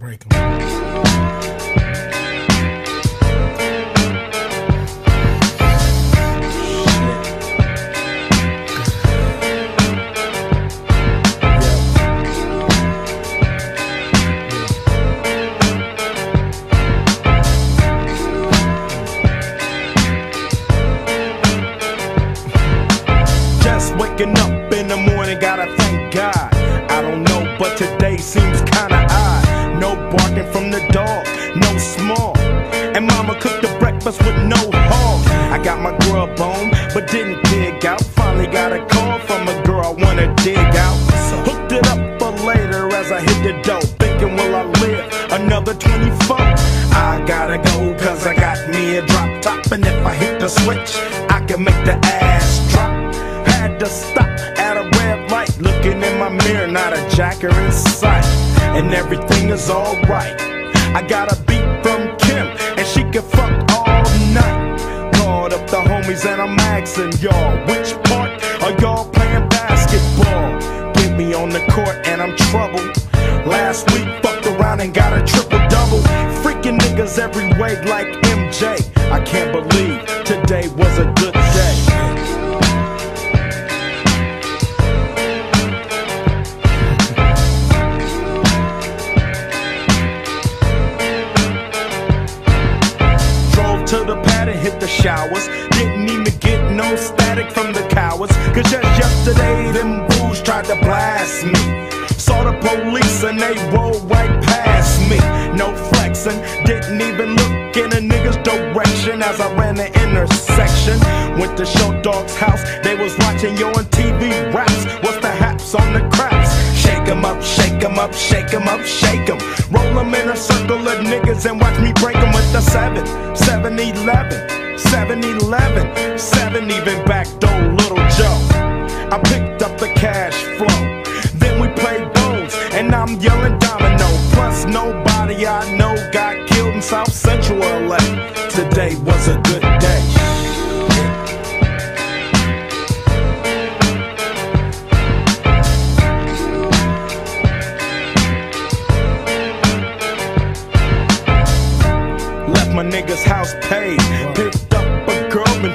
Break them. Just waking up in the morning, gotta thank God. I don't know, but today seems small. And mama cooked the breakfast with no hog. I got my grub on, but didn't dig out. Finally got a call from a girl I wanna dig out. So Hooked it up for later as I hit the dough. Thinking, will I live another 24? I gotta go, cause I got me a drop top. And if I hit the switch, I can make the ass drop. Had to stop at a red light, looking in my mirror, not a jacker in sight. And everything is alright. I got a she can fuck all night. Called up the homies, and I'm asking y'all, which part are y'all playing basketball? Get me on the court, and I'm troubled. Last week, fucked around and got a triple double. Freaking niggas every way like MJ. I can't believe today was a good showers. Didn't even get no static from the cowards. Cause just yesterday, them fools tried to blast me. Saw the police and they rolled right past me. No flexing, didn't even look in a nigga's direction as I ran the intersection. Went to Short Dog's house, they was watching yo on TV raps. What's the haps on the craps? Shake 'em up, shake 'em up, shake 'em up, shake 'em. Roll 'em in a circle of niggas and watch me break 'em with the 7, 7 11, 7 11, 7 even back door Little Joe. I picked up the cash flow. Then we played bones, and I'm yelling domino. Plus, nobody I know got killed in South Central LA. Today was a good day.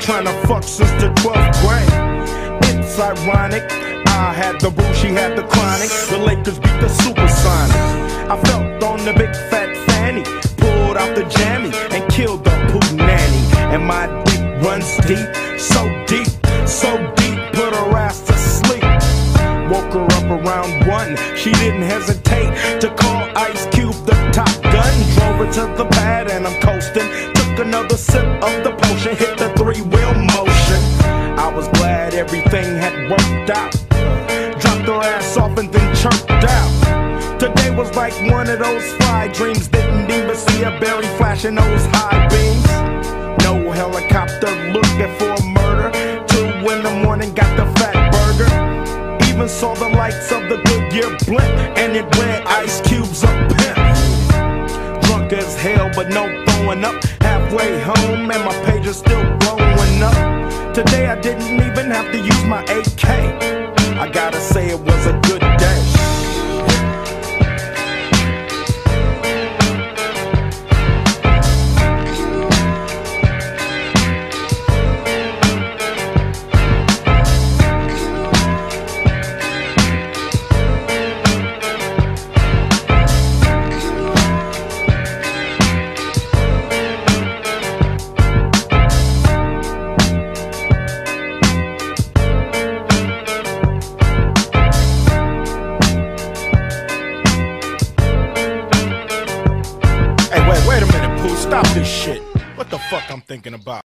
Trying to fuck since the 12th grade. It's ironic. I had the boo, she had the chronic. The Lakers beat the Supersonics. I felt on the big fat fanny. Pulled out the jammy and killed the poo nanny. And my dick runs deep, so deep, so deep, put her ass to sleep. Woke her up around one. She didn't hesitate to call Ice Cube the top gun. Drove her to the pad and I'm coasting. Took another sip of the everything had worked out. Dropped her ass off and then chirped out. Today was like one of those fly dreams. Didn't even see a berry flashing those high beams. No helicopter looking for murder. Two in the morning, got the fat burger. Even saw the lights of the Goodyear blimp, and it read Ice Cube's a pimp. Drunk as hell, but no throwing up. Halfway home, and my page is still up. Today I didn't even have to use my AK. I gotta say it was this shit. What the fuck I'm thinking about?